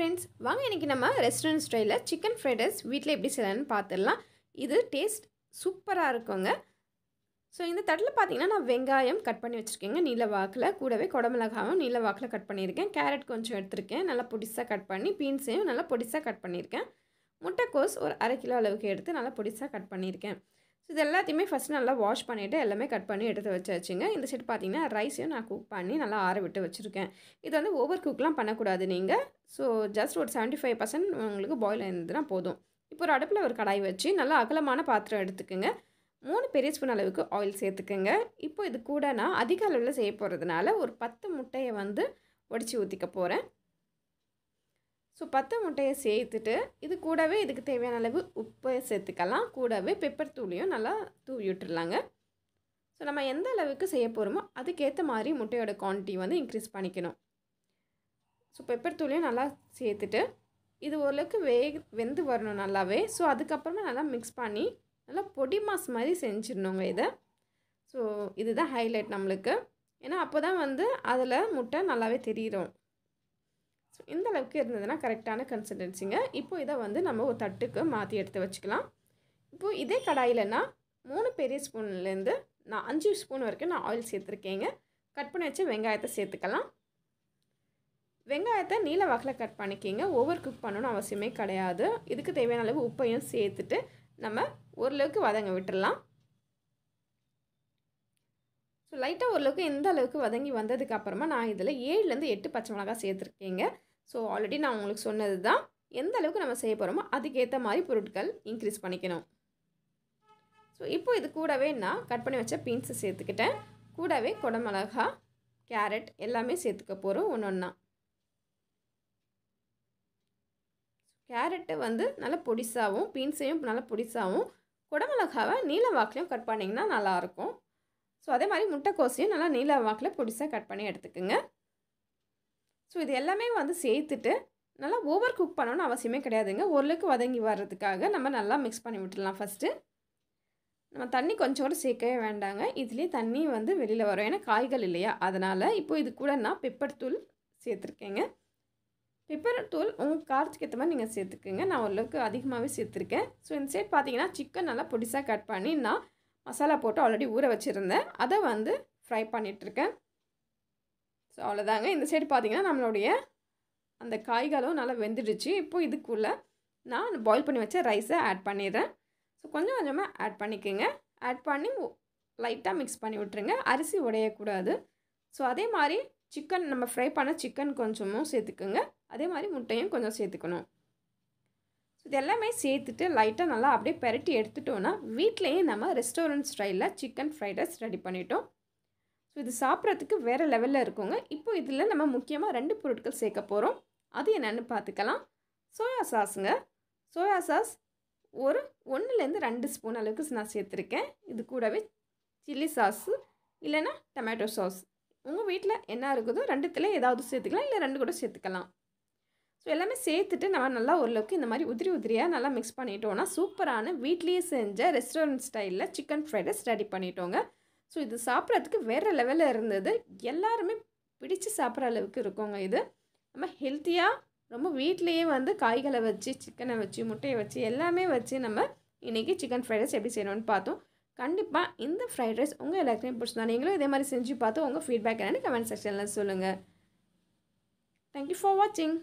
Friends வாங்க இன்றைக்கி நம்ம ரெஸ்டாரண்ட் ஸ்டைலில் சிக்கன் ஃப்ரைட் ரைஸ் வீட்டில் எப்படி செய்யலாம்னு பார்த்துடலாம் இது டேஸ்ட் சூப்பராக இருக்குங்க. ஸோ இந்த தட்டில் பார்த்தீங்கன்னா நான் வெங்காயம் கட் பண்ணி வச்சுருக்கேங்க. நீல வாக்கில் கூடவே குடமிளகாவும் நீல வாக்கில் கட் பண்ணியிருக்கேன். கேரட் கொஞ்சம் எடுத்திருக்கேன். நல்லா பொடிசாக கட் பண்ணி பீன்ஸையும் நல்லா பொடிசாக கட் பண்ணியிருக்கேன். முட்டைக்கோஸ் ஒரு அரை கிலோ அளவுக்கு எடுத்து நல்லா பொடிசாக கட் பண்ணியிருக்கேன். இது எல்லாத்தையுமே ஃபஸ்ட்டு நல்லா வாஷ் பண்ணிவிட்டு எல்லாமே கட் பண்ணி எடுத்து வச்சாச்சுங்க. இந்த செட் பார்த்தீங்கன்னா ரைஸையும் நான் குக் பண்ணி நல்லா ஆற விட்டு வச்சுருக்கேன். இது வந்து ஓவர் குக்லாம் பண்ணக்கூடாது நீங்கள் ஸோ ஜஸ்ட் ஒரு செவன்ட்டி ஃபைவ் பர்சன்ட் உங்களுக்கு பாயில் இருந்ததுன்னா போதும். இப்போ ஒரு அடுப்பில் ஒரு கடாய் வச்சு நல்லா அகலமான பாத்திரம் எடுத்துக்கோங்க. மூணு பெரிய ஸ்பூன் அளவுக்கு ஆயில் சேர்த்துக்கோங்க. இப்போ இது கூட நான் அதிக அளவில் செய்ய போகிறதுனால ஒரு பத்து முட்டையை வந்து உடச்சி ஊற்றிக்க போகிறேன் ஸோ பத்து முட்டையை சேர்த்துட்டு இது கூடவே இதுக்கு தேவையான அளவு உப்பை சேர்த்துக்கலாம். கூடவே பெப்பர் தூளையும் நல்லா தூவி விட்டுருலாங்க ஸோ நம்ம எந்த அளவுக்கு செய்ய போகிறோமோ அதுக்கேற்ற மாதிரி முட்டையோட குவான்டிட்டி வந்து இன்க்ரீஸ் பண்ணிக்கணும். ஸோ பெப்பர் தூளையும் நல்லா சேர்த்துட்டு இது ஓரளவுக்கு வே வெந்து வரணும் நல்லாவே. ஸோ அதுக்கப்புறமா நல்லா மிக்ஸ் பண்ணி நல்லா பொடி மாஸ் மாதிரி செஞ்சிடணுங்க இதை. ஸோ இதுதான் ஹைலைட் நம்மளுக்கு. ஏன்னா அப்போ தான் வந்து அதில் முட்டை நல்லாவே தெரியும். ஸோ இந்த அளவுக்கு இருந்ததுன்னா கரெக்டான கன்சிஸ்டன்சிங்க இப்போ இதை வந்து நம்ம ஒரு தட்டுக்கு மாற்றி எடுத்து வச்சுக்கலாம். இப்போது இதே கடாயிலன்னா மூணு பெரிய ஸ்பூன்லேருந்து நான் அஞ்சு ஸ்பூன் வரைக்கும் நான் ஆயில் சேர்த்துருக்கேங்க. கட் பண்ணி வச்சு வெங்காயத்தை சேர்த்துக்கலாம். வெங்காயத்தை நீல வாக்கில் கட் பண்ணிக்கிங்க. ஓவர் குக் பண்ணணும்னு அவசியமே கிடையாது. இதுக்கு தேவையான அளவு உப்பையும் சேர்த்துட்டு நம்ம ஓரளவுக்கு வதங்க விட்டுடலாம் ஸோ லைட்டாக ஓரளவுக்கு இந்த அளவுக்கு வதங்கி வந்ததுக்கு அப்புறமா நான் இதில் ஏழுலேருந்து எட்டு பச்சை மிளகா சேர்த்துருக்கேங்க. ஸோ ஆல்ரெடி நான் உங்களுக்கு சொன்னது தான் எந்த அளவுக்கு நம்ம செய்ய போகிறோமோ அதுக்கேற்ற மாதிரி பொருட்கள் இன்க்ரீஸ் பண்ணிக்கணும். ஸோ இப்போ இது கூடவே நான் கட் பண்ணி வச்ச பீன்ஸை சேர்த்துக்கிட்டேன். கூடவே குடமிளகா கேரட் எல்லாமே சேர்த்துக்க போகிறோம் ஒன்று ஒன்றா கேரட்டு வந்து நல்லா பொடிசாகவும் பீன்ஸையும் நல்லா பொடிசாகவும் குடமிளகாவை நீல வாக்கிலையும் கட் பண்ணிங்கன்னா நல்லாயிருக்கும் ஸோ அதே மாதிரி முட்டைக்கோசையும் நல்லா நீல வாக்கில் பொடிசாக கட் பண்ணி எடுத்துக்கோங்க. ஸோ இது எல்லாமே வந்து சேர்த்துட்டு நல்லா ஓவர் குக் பண்ணணும்னு அவசியமே கிடையாதுங்க. ஓரளவுக்கு வதங்கி வர்றதுக்காக நம்ம நல்லா மிக்ஸ் பண்ணி விட்டுடலாம் ஃபஸ்ட்டு நம்ம தண்ணி கொஞ்சம் கூட சேர்க்கவே வேண்டாங்க. இதுலேயே தண்ணி வந்து வெளியில் வரும். ஏன்னா காய்கள் இல்லையா? அதனால் இப்போ இது கூட நான் பெப்பர் தூள் சேர்த்துருக்கேங்க. பெப்பர் தூள் உங்கள் காரத்துக்கு ஏற்ற மாதிரி நீங்கள் சேர்த்துக்குங்க. நான் ஓரளவுக்கு அதிகமாகவே சேர்த்துருக்கேன். ஸோ இந்த சைட் பார்த்தீங்கன்னா சிக்கன் நல்லா பொடிசாக கட் பண்ணி நான் மசாலா போட்டு ஆல்ரெடி ஊற வச்சுருந்தேன். அதை வந்து ஃப்ரை பண்ணிகிட்ருக்கேன் ஸோ அவ்வளோதாங்க இந்த சைடு பார்த்தீங்கன்னா நம்மளுடைய அந்த காய்களும் நல்லா வெந்துடுச்சு. இப்போது இதுக்குள்ளே நான் பாயில் பண்ணி வச்ச ரைஸை ஆட் பண்ணிடுறேன். ஸோ கொஞ்சம் கொஞ்சமாக ஆட் பண்ணிக்கோங்க. ஆட் பண்ணி லைட்டாக மிக்ஸ் பண்ணி விட்ருங்க அரிசி உடையக்கூடாது. ஸோ அதே மாதிரி சிக்கன் நம்ம ஃப்ரை பண்ண சிக்கன் கொஞ்சமும் சேர்த்துக்குங்க. அதே மாதிரி முட்டையும் கொஞ்சம் சேர்த்துக்கணும். ஸோ இது எல்லாமே சேர்த்துட்டு லைட்டாக நல்லா அப்படியே பெரட்டி எடுத்துட்டோன்னா வீட்லேயே நம்ம ரெஸ்டாரண்ட் ஸ்டைலில் சிக்கன் ஃப்ரைட் ரைஸ் ரெடி பண்ணிட்டோம். ஸோ இது சாப்பிட்றதுக்கு வேறு லெவலில் இருக்குங்க. இப்போ இதில் நம்ம முக்கியமாக ரெண்டு பொருட்கள் சேர்க்க போகிறோம் அது என்னென்னு பார்த்துக்கலாம். சோயா சாஸுங்க சோயா சாஸ் ஒரு ஒன்றுலேருந்து ரெண்டு ஸ்பூன் அளவுக்கு நான் சேர்த்துருக்கேன். இது கூடவே சில்லி சாஸு இல்லைன்னா டொமேட்டோ சாஸ் உங்கள் வீட்டில் என்ன இருக்குதோ ரெண்டுத்தில் ஏதாவது சேர்த்துக்கலாம். இல்லை ரெண்டு கூட சேர்த்துக்கலாம். ஸோ எல்லாமே சேர்த்துட்டு நம்ம நல்லா ஓரளவுக்கு இந்த மாதிரி உதிரி உதிரியாக நல்லா மிக்ஸ் பண்ணிட்டோன்னா சூப்பரான வீட்லேயே செஞ்ச ரெஸ்டாரண்ட் ஸ்டைலில் சிக்கன் ஃப்ரைட் ரைஸ் ரெடி பண்ணிட்டோங்க. ஸோ இது சாப்பிட்றதுக்கு வேறு லெவலில் இருந்தது. எல்லாருமே பிடிச்சு சாப்பிட்ற அளவுக்கு இருக்குங்க இது. நம்ம ஹெல்த்தியாக ரொம்ப வீட்லேயே வந்து காய்களை வச்சு சிக்கனை வச்சு முட்டையை வச்சு எல்லாமே வச்சு நம்ம இன்றைக்கி சிக்கன் ஃப்ரைட் ரைஸ் எப்படி செய்யணும்னு பார்த்தோம். கண்டிப்பாக இந்த ஃப்ரைட் ரைஸ் உங்கள் எல்லாருக்குமே பிடிச்சிருந்தா நீங்களும் இதே மாதிரி செஞ்சு பார்த்து உங்கள் ஃபீட்பேக் என்னென்னு கமெண்ட் செக்ஷனில் சொல்லுங்கள் தேங்க்யூ ஃபார் வாட்சிங்